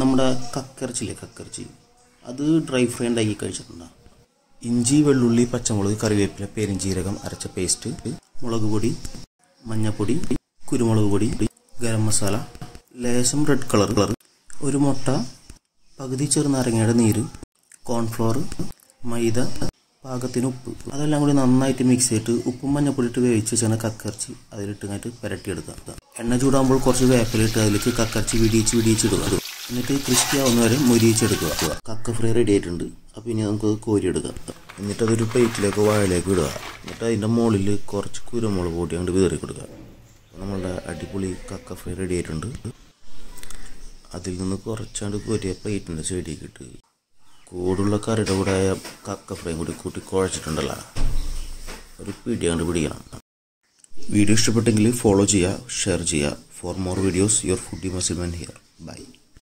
നമ്മുടെ കക്കിറച്ചില്ലേ കക്കിറച്ചി അത് dry fry ഉണ്ടാക്കി കഴിച്ചിട്ടുണ്ടോ? ഇഞ്ചി വെള്ളുള്ളി പച്ചമുളക് കറിവേപ്പില പെരിഞ്ചീരകം അരച്ച പേസ്റ്റ് മുളക് പൊടി മഞ്ഞപ്പൊടി കുരുമുളക് പൊടി ഗരം മസാല ലേശം റെഡ് കളർ കളർ ഒരു മുട്ട പകുതി ചെറുനാരങ്ങയുടെ നീര് കോൺഫ്ലോർ മൈദ പാകത്തിന് ഉപ്പ്. അതെല്ലാം കൂടി നന്നായിട്ട് മിക്സ് ചെയ്തിട്ട് ഉപ്പും മഞ്ഞപ്പൊടി ഇട്ട് വേവിച്ച് വെച്ചാൽ കക്കിറച്ചി അതിലിട്ട് കഴിഞ്ഞിട്ട് പുരട്ടിയെടുക്കുക. എണ്ണ ചൂടാകുമ്പോൾ കുറച്ച് വേപ്പിലിട്ട് അതിലേക്ക് കക്കിറച്ചി വിടിയിച്ച് വിടിയിച്ചിടുക എന്നിട്ട് ക്രിസ്പി ആവുന്ന വരെ മൊരിയിച്ചെടുക്കുക. കക്ക ഫ്രൈ റെഡി ആയിട്ടുണ്ട്. അപ്പോൾ ഇനി നമുക്ക് കോരിയെടുക്കാം. എന്നിട്ട് അതൊരു പ്ലേറ്റിലേക്ക് വാഴയിലേക്ക് ഇടുക. എന്നിട്ട് അതിന്റെ മുകളിൽ കുറച്ച് കുരുമുളക് പൊടി അങ്ങോട്ട് വിതറി കൊടുക്കുക. നമ്മളുടെ അടിപൊളി കക്ക ഫ്രൈ റെഡി ആയിട്ടുണ്ട്. അതിൽ നിന്ന് കുറച്ചാണ്ട് കോരിയ പ്ലേറ്റിന്റെ സൈഡിലേക്ക് ഇട്ട്. കൂടുള്ള കറിയുടെ കൂടെ കക്ക ഫ്രൈയും കൂടി കൂട്ടി കുഴച്ചിട്ടുണ്ടല്ലോ. ഒരു പിടി അങ്ങോട്ട് പിടിക്കണം. വീഡിയോ ഇഷ്ടപ്പെട്ടെങ്കിൽ ഫോളോ ചെയ്യുക ഷെയർ ചെയ്യുക. For more videos your foodie musclemen here